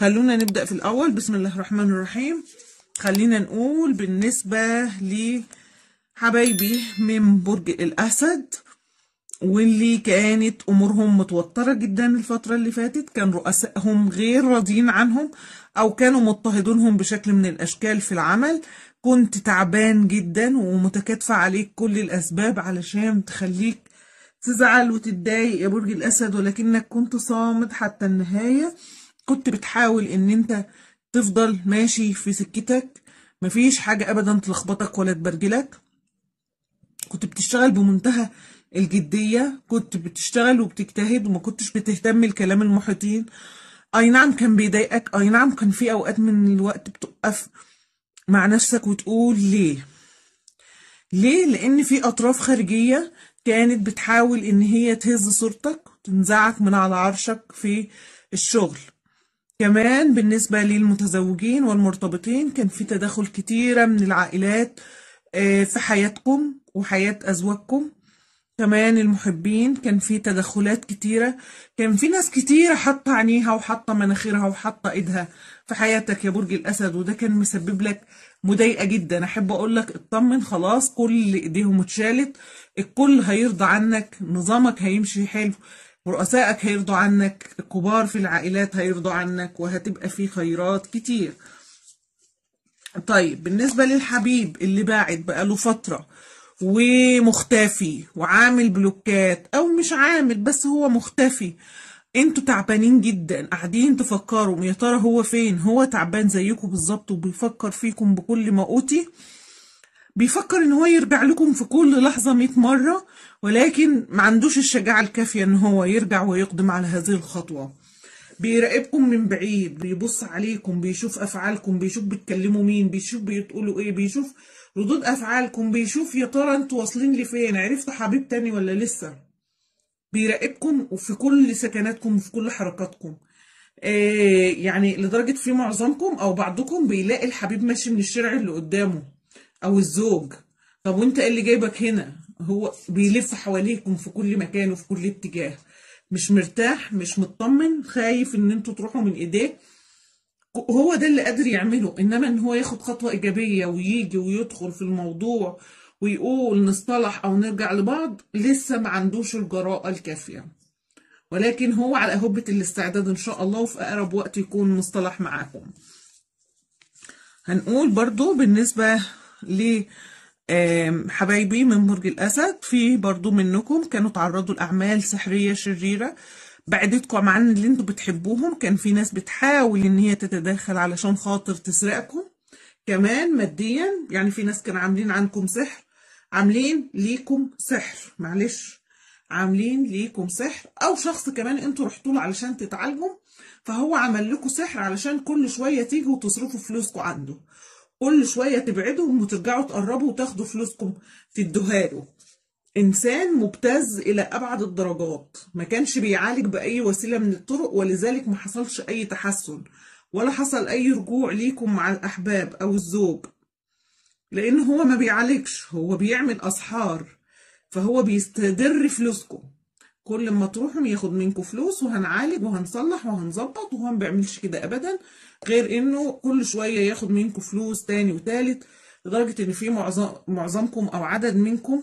خلونا نبدأ في الأول. بسم الله الرحمن الرحيم. خلينا نقول بالنسبة لحبايبي من برج الأسد واللي كانت أمورهم متوترة جدا الفترة اللي فاتت كان رؤسائهم غير راضيين عنهم أو كانوا مضطهدونهم بشكل من الأشكال في العمل. كنت تعبان جدا ومتكاتفة عليك كل الأسباب علشان تخليك تزعل وتتضايق يا برج الأسد ولكنك كنت صامد حتى النهاية. كنت بتحاول إن أنت تفضل ماشي في سكتك مفيش حاجة أبدا تلخبطك ولا تبرجلك. كنت بتشتغل بمنتهى الجدية كنت بتشتغل وبتجتهد وما كنتش بتهتم لكلام المحيطين. أي نعم كان بيضايقك أي نعم كان في أوقات من الوقت بتقف مع نفسك وتقول ليه؟ ليه؟ لأن في أطراف خارجية كانت بتحاول إن هي تهز صورتك وتنزعك من على عرشك في الشغل. كمان بالنسبة للمتزوجين والمرتبطين كان في تدخل كتيرة من العائلات آه، في حياتكم وحياة أزواجكم. كمان المحبين كان في تدخلات كتيرة. كان في ناس كتيرة حاطة عينيها وحاطة مناخيرها وحاطة إيدها في حياتك يا برج الأسد وده كان مسبب لك مضايقة جدا. أحب أقول لك اطمن خلاص كل إيديهم اتشالت الكل هيرضى عنك نظامك هيمشي حلو. ورؤسائك هيرضوا عنك الكبار في العائلات هيرضوا عنك وهتبقى في خيرات كتير. طيب بالنسبة للحبيب اللي باعد بقاله فترة ومختفي وعامل بلوكات أو مش عامل بس هو مختفي أنتوا تعبانين جدا قاعدين تفكروا يا ترى هو فين؟ هو تعبان زيكم بالظبط وبيفكر فيكم بكل ما اوتي بيفكر إن هو يرجع لكم في كل لحظة 100 مرة ولكن ما عندوش الشجاعة الكافية إن هو يرجع ويقدم على هذه الخطوة. بيراقبكم من بعيد بيبص عليكم بيشوف أفعالكم بيشوف بتكلموا مين بيشوف بتقولوا إيه بيشوف ردود أفعالكم بيشوف يا ترى أنتوا واصلين لفين عرفتوا حبيب تاني ولا لسه؟ بيراقبكم وفي كل سكناتكم وفي كل حركاتكم. آه يعني لدرجة في معظمكم أو بعضكم بيلاقي الحبيب ماشي من الشارع اللي قدامه. أو الزوج. طب وأنت إيه اللي جايبك هنا؟ هو بيلف حواليكم في كل مكان وفي كل اتجاه. مش مرتاح مش مطمن خايف إن أنتوا تروحوا من إيديه. هو ده اللي قادر يعمله. إنما إن هو ياخد خطوة إيجابية ويجي ويدخل في الموضوع ويقول نصطلح أو نرجع لبعض لسه ما عندوش الجراءة الكافية. ولكن هو على هبة الاستعداد إن شاء الله وفي أقرب وقت يكون مصطلح معاكم. هنقول برضو بالنسبة ل حبايبي من برج الأسد. في برضو منكم كانوا تعرضوا لأعمال سحرية شريرة بعدتكم عن اللي أنتوا بتحبوهم. كان في ناس بتحاول إن هي تتدخل علشان خاطر تسرقكم كمان ماديا. يعني في ناس كانوا عاملين عنكم سحر عاملين ليكم سحر. معلش عاملين ليكم سحر. أو شخص كمان أنتوا رحتوا له علشان تتعالجوا فهو عمل لكم سحر علشان كل شوية تيجوا وتصرفوا فلوسكم عنده. كل شوية تبعدوا وترجعوا تقربوا وتاخدوا فلوسكم تدوها له إنسان مبتز إلى أبعد الدرجات. ما كانش بيعالج بأي وسيلة من الطرق ولذلك ما حصلش أي تحسن ولا حصل أي رجوع ليكم مع الأحباب أو الزوج. لأن هو ما بيعالجش هو بيعمل أسحار فهو بيستدر فلوسكم. كل ما تروحوا ياخد منكم فلوس وهنعالج وهنصلح وهنظبط وهو ما بيعملش كده أبدا. غير إنه كل شوية ياخد منكم فلوس تاني وتالت لدرجة إن في معظم معظمكم أو عدد منكم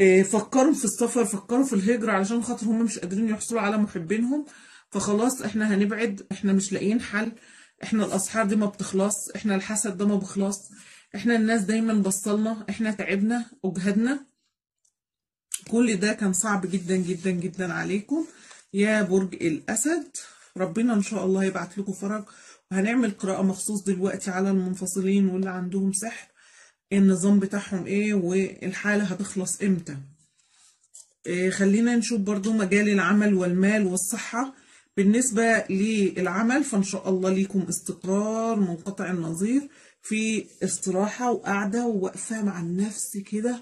إيه، فكروا في السفر فكروا في الهجرة علشان خاطر هم مش قادرين يحصلوا على محبينهم. فخلاص إحنا هنبعد إحنا مش لاقيين حل إحنا الاسحار دي ما بتخلص إحنا الحسد ده ما بيخلص. إحنا الناس دايما بصلنا إحنا تعبنا وجهدنا كل ده كان صعب جدا جدا جدا عليكم. يا برج الأسد ربنا إن شاء الله يبعت لكم فرج وهنعمل قراءة مخصوص دلوقتي على المنفصلين واللي عندهم سحر النظام بتاعهم إيه والحالة هتخلص إمتى. إيه خلينا نشوف برضو مجال العمل والمال والصحة. بالنسبة للعمل فإن شاء الله ليكم استقرار منقطع النظير في استراحة وقعدة ووقفة مع النفس كده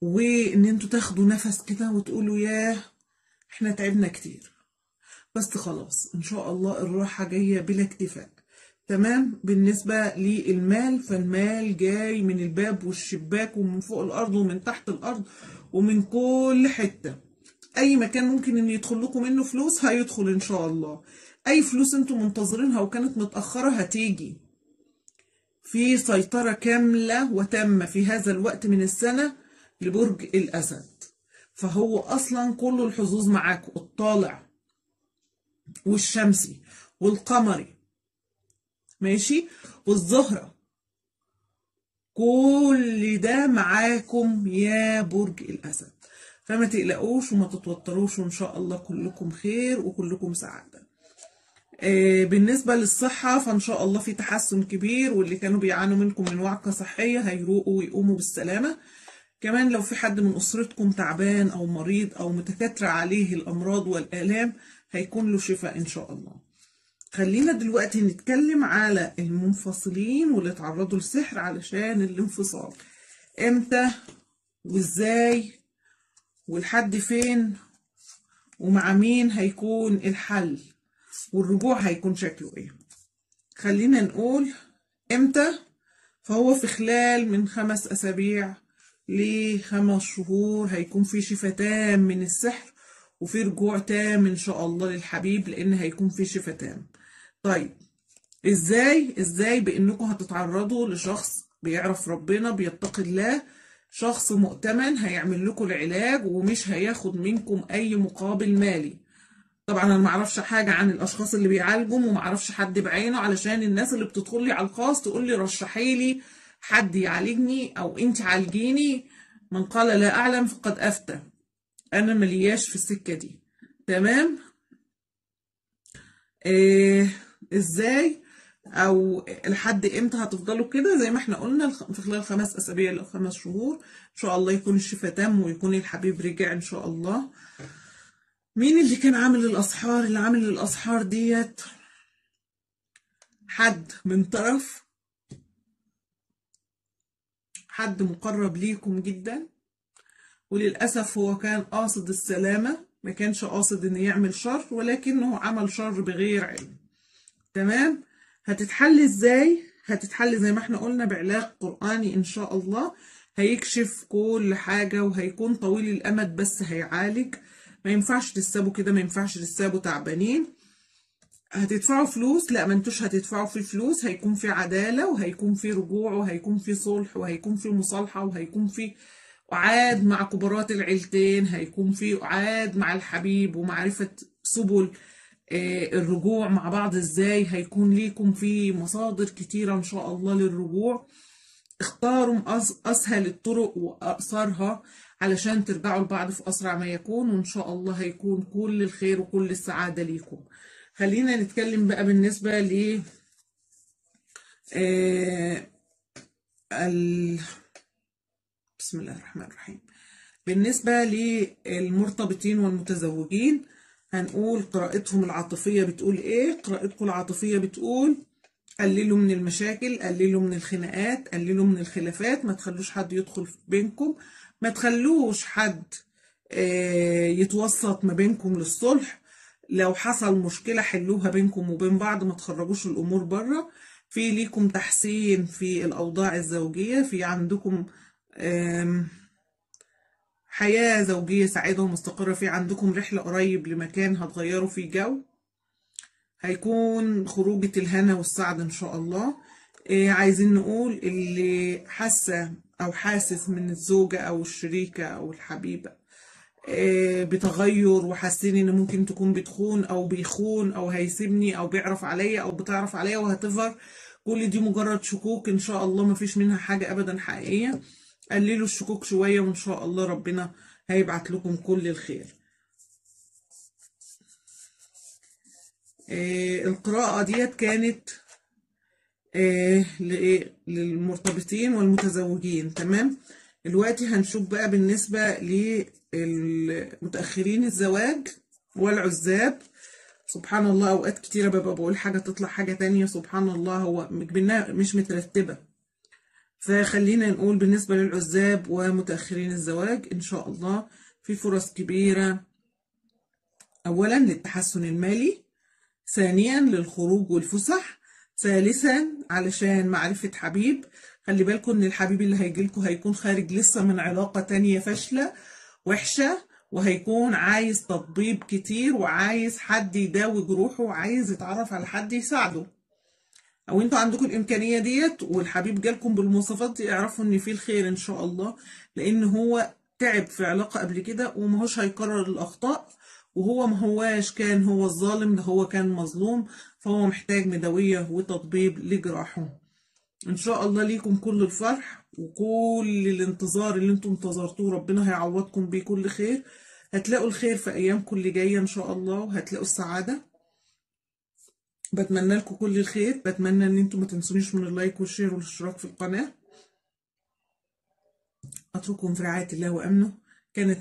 وإن أنتوا تاخدوا نفس كده وتقولوا ياه إحنا تعبنا كتير. بس خلاص إن شاء الله الراحة جاية بلا اكتفاء. تمام؟ بالنسبة للمال فالمال جاي من الباب والشباك ومن فوق الأرض ومن تحت الأرض ومن كل حتة. أي مكان ممكن إن يدخل لكم منه فلوس هيدخل إن شاء الله. أي فلوس أنتم منتظرينها وكانت متأخرة هتيجي. في سيطرة كاملة وتامة في هذا الوقت من السنة لبرج الأسد. فهو أصلا كل الحظوظ معاكم الطالع. والشمسي والقمري ماشي؟ والزهرة. كل ده معاكم يا برج الأسد. فما تقلقوش وما تتوتروش وإن شاء الله كلكم خير وكلكم سعادة. آه، بالنسبة للصحة فإن شاء الله في تحسن كبير واللي كانوا بيعانوا منكم من وعكة صحية هيروقوا ويقوموا بالسلامة. كمان لو في حد من أسرتكم تعبان أو مريض أو متكاترة عليه الأمراض والآلام هيكون له شفاء إن شاء الله. خلينا دلوقتي نتكلم على المنفصلين واللي اتعرضوا لسحر علشان الانفصال. إمتى وإزاي ولحد فين ومع مين هيكون الحل والرجوع هيكون شكله إيه. خلينا نقول إمتى فهو في خلال من خمس أسابيع لخمس شهور هيكون في شفاء تام من السحر وفي رجوع تام إن شاء الله للحبيب لأن هيكون في شفاء تام. طيب إزاي؟ إزاي بأنكم هتتعرضوا لشخص بيعرف ربنا بيتقي الله شخص مؤتمن هيعمل لكم العلاج ومش هياخد منكم أي مقابل مالي. طبعا أنا ما أعرفش حاجة عن الأشخاص اللي بيعالجوا وما أعرفش حد بعينه علشان الناس اللي بتدخل لي على الخاص تقول لي رشحي لي حد يعالجني أو أنت عالجيني. من قال لا أعلم فقد أفتى. أنا ملياش في السكة دي. تمام؟ إيه إزاي؟ أو لحد إمتى هتفضلوا كده؟ زي ما إحنا قلنا في خلال خمس أسابيع أو خمس شهور إن شاء الله يكون الشفاء تام ويكون الحبيب رجع إن شاء الله. مين اللي كان عامل الأسحار؟ اللي عامل الأسحار ديت حد من طرف؟ حد مقرب ليكم جدا؟ وللأسف هو كان قاصد السلامة ما كانش قاصد ان يعمل شر ولكنه عمل شر بغير علم. تمام؟ هتتحل إزاي؟ هتتحل زي ما إحنا قلنا بعلاج قرآني إن شاء الله. هيكشف كل حاجة وهيكون طويل الأمد بس هيعالج. ما ينفعش تسابوا كده ما ينفعش تسابوا تعبانين. هتدفعوا فلوس؟ لا ما انتوش هتدفعوا في فلوس. هيكون في عدالة وهيكون في رجوع وهيكون في صلح وهيكون في مصالحة وهيكون في أعاد مع كبارات العيلتين هيكون في أعاد مع الحبيب ومعرفة سبل الرجوع مع بعض إزاي هيكون ليكم في مصادر كتيرة إن شاء الله للرجوع. اختاروا أسهل الطرق وأقصرها علشان ترجعوا لبعض في أسرع ما يكون وإن شاء الله هيكون كل الخير وكل السعادة ليكم. خلينا نتكلم بقى بالنسبة ل ال... بسم الله الرحمن الرحيم. بالنسبة للمرتبطين والمتزوجين هنقول قراءتهم العاطفية بتقول إيه؟ قراءتكم العاطفية بتقول قللوا من المشاكل قللوا من الخناقات قللوا من الخلافات ما تخلوش حد يدخل بينكم ما تخلوش حد يتوسط ما بينكم للصلح. لو حصل مشكلة حلوها بينكم وبين بعض ما تخرجوش الأمور بره. في ليكم تحسين في الأوضاع الزوجية في عندكم حياة زوجية سعيدة ومستقرة. في عندكم رحلة قريب لمكان هتغيروا فيه جو؟ هيكون خروجة الهنا والسعد إن شاء الله. إيه عايزين نقول اللي حاسة أو حاسس من الزوجة أو الشريكة أو الحبيبة إيه بتغير وحاسين إن ممكن تكون بتخون أو بيخون أو هيسيبني أو بيعرف عليا أو بتعرف عليا وهتفر. كل دي مجرد شكوك إن شاء الله. مفيش منها حاجة أبدا حقيقية. قللوا الشكوك شوية وإن شاء الله ربنا هيبعت لكم كل الخير. آه القراءة ديت كانت آه للمرتبطين والمتزوجين تمام؟ دلوقتي هنشوف بقى بالنسبة للمتأخرين الزواج والعزاب. سبحان الله أوقات كتيرة ببقى بقول حاجة تطلع حاجة تانية. سبحان الله هو مش مترتبة. فخلينا نقول بالنسبة للعزاب ومتأخرين الزواج إن شاء الله في فرص كبيرة. أولا للتحسن المالي ثانيا للخروج والفسح ثالثا علشان معرفة حبيب. خلي بالكم إن الحبيب اللي هيجيلكوا هيكون خارج لسه من علاقة تانية فاشلة وحشة وهيكون عايز تطبيب كتير وعايز حد يداوي جروحه وعايز يتعرف على حد يساعده. أو أنتوا عندكم الإمكانية ديت والحبيب جالكم بالمواصفات دي اعرفوا إن في الخير إن شاء الله لأن هو تعب في علاقة قبل كده وماهوش هيكرر الأخطاء وهو ما هواش كان هو الظالم ده هو كان مظلوم فهو محتاج مدويه وتطبيب لجراحه. إن شاء الله ليكم كل الفرح وكل الانتظار اللي أنتم انتظرتوه ربنا هيعوضكم بيه كل خير. هتلاقوا الخير في أيامكم اللي جاية إن شاء الله وهتلاقوا السعادة. بتمنى لكم كل الخير. بتمنى إن أنتم ما تنسونيش من اللايك والشير والاشتراك في القناة. أترككم في رعاية الله وأمنه. كانت